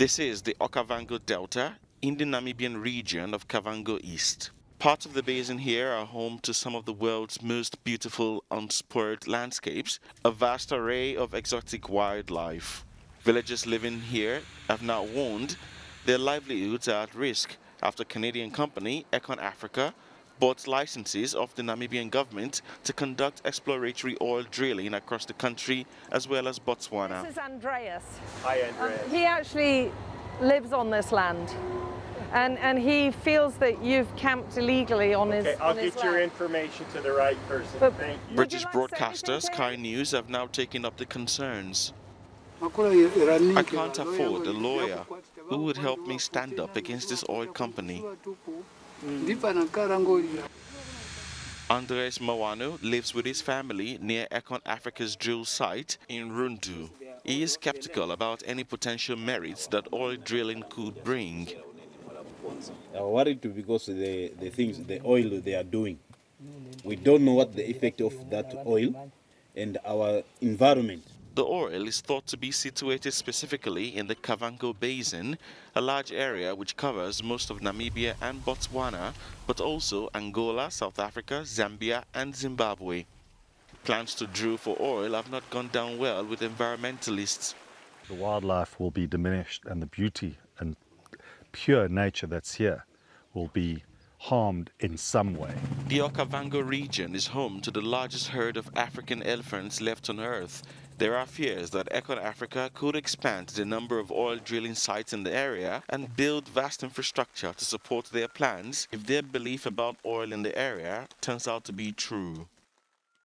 This is the Okavango Delta in the Namibian region of Kavango East. Parts of the basin here are home to some of the world's most beautiful unspoiled landscapes, a vast array of exotic wildlife. Villagers living here have now warned their livelihoods are at risk after Canadian company Econ Africa bought licenses of the Namibian government to conduct exploratory oil drilling across the country as well as Botswana. This is Andreas. Hi, Andreas. Um, he actually lives on this land. And, and he feels that you've camped illegally on okay, his I'll on get his your information to the right person. But- Thank you. British like to say broadcasters anything, Sky News have now taken up the concerns. I I can't afford a lawyer who would help me stand up against this oil company. Andres Mawano lives with his family near Econ Africa's drill site in Rundu. He is skeptical about any potential merits that oil drilling could bring. are worried too because of the, the things, the oil they are doing. We don't know what the effect of that oil and our environment. The oil is thought to be situated specifically in the Kavango Basin, a large area which covers most of Namibia and Botswana, but also Angola, South Africa, Zambia and Zimbabwe. Plans to drill for oil have not gone down well with environmentalists. the wildlife will be diminished and the beauty and pure nature that's here will be harmed in some way. The Okavango region is home to the largest herd of African elephants left on Earth. There are fears that Econ Africa could expand the number of oil drilling sites in the area and build vast infrastructure to support their plans if their belief about oil in the area turns out to be true.